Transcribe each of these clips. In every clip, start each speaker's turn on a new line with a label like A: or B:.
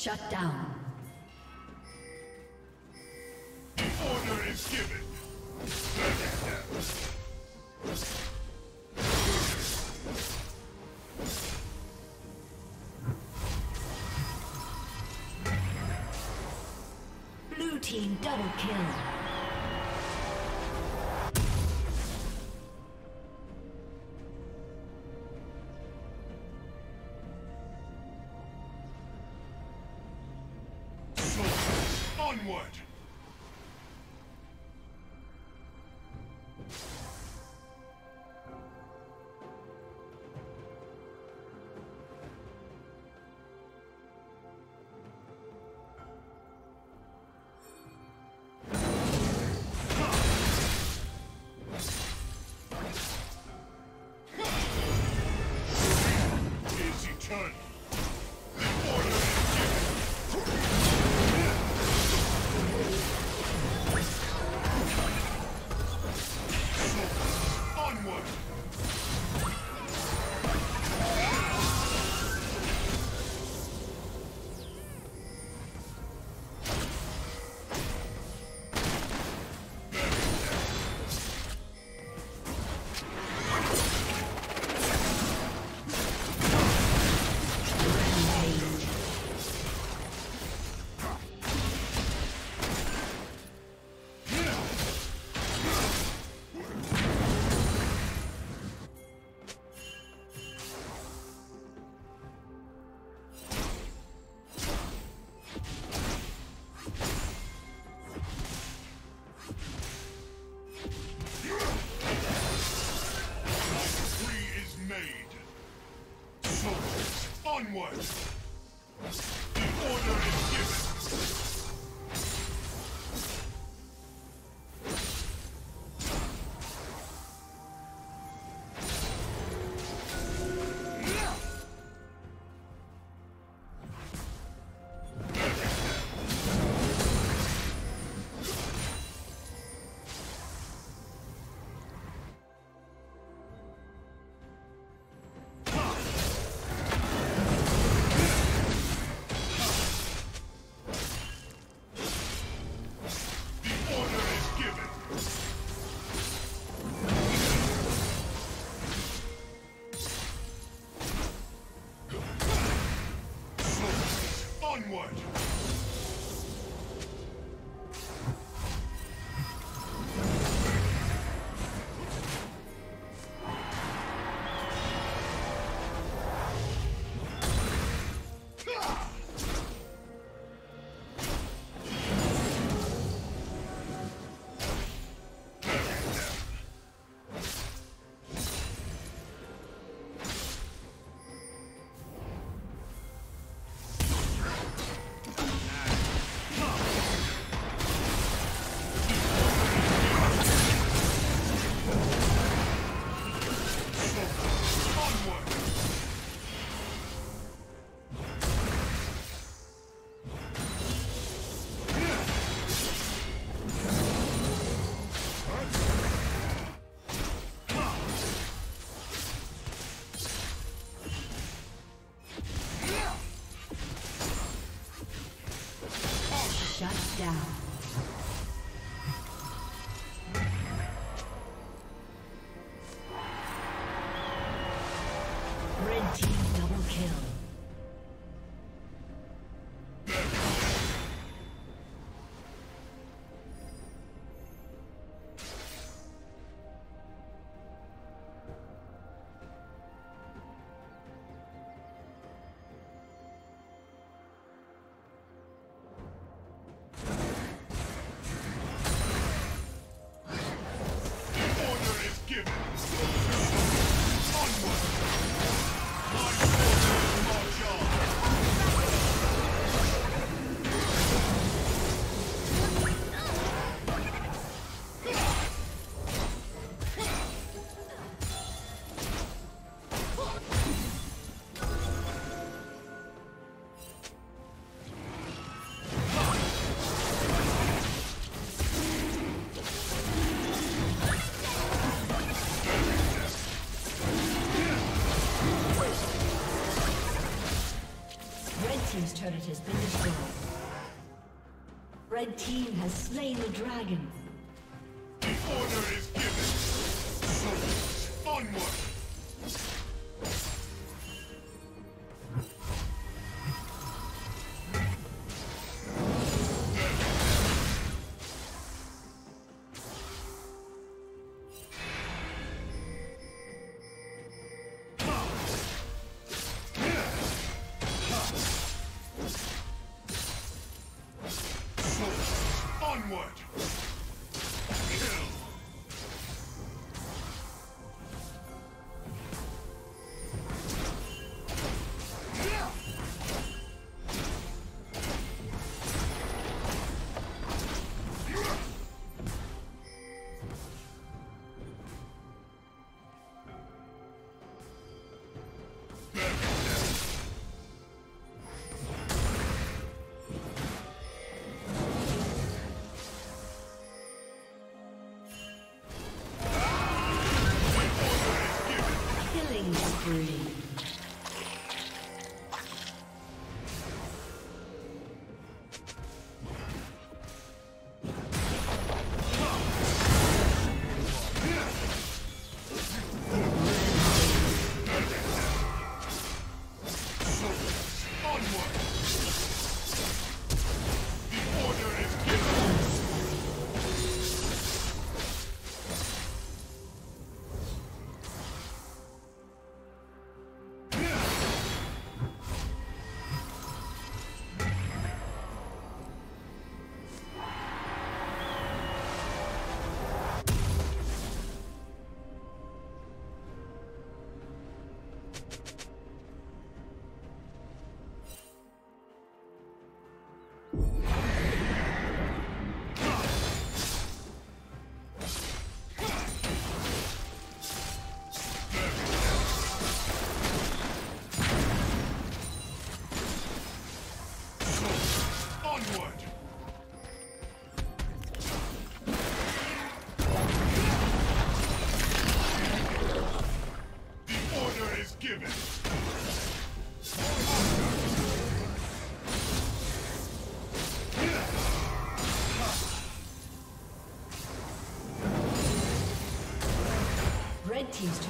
A: Shut down.
B: Order is given.
A: Blue team double kill. onward!
B: Onward! has slain the dragon.
A: The order is given. Soldiers, onward!
B: Yeah.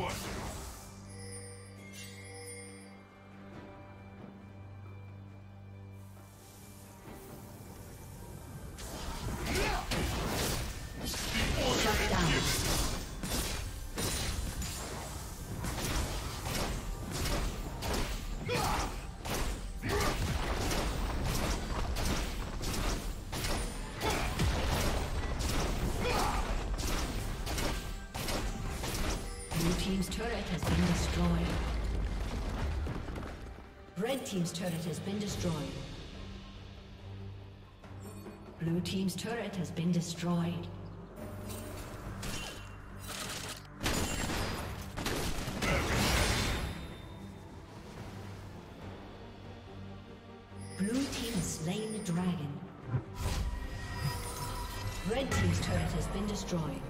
B: one. Destroyed. Red Team's turret has been destroyed. Blue Team's turret has been destroyed. Blue Team has slain the dragon. Red Team's turret has been destroyed.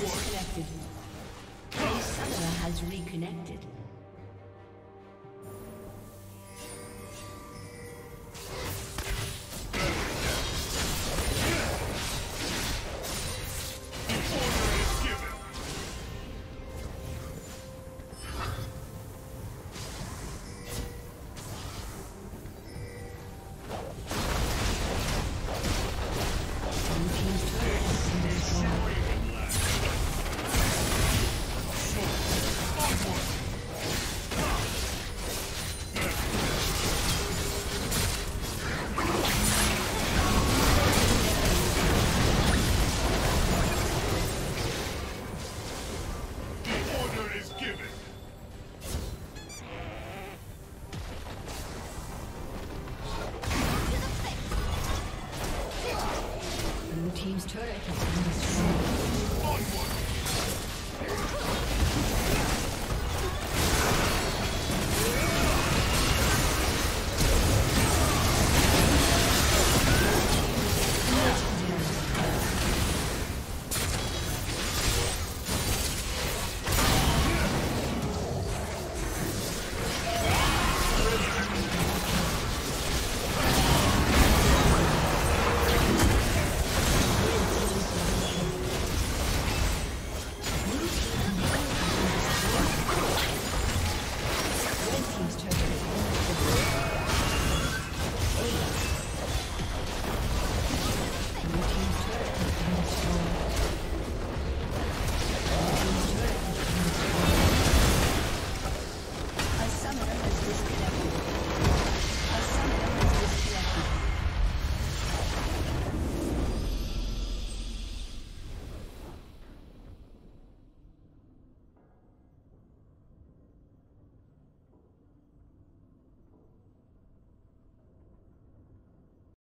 B: Disconnected. Summoner has reconnected.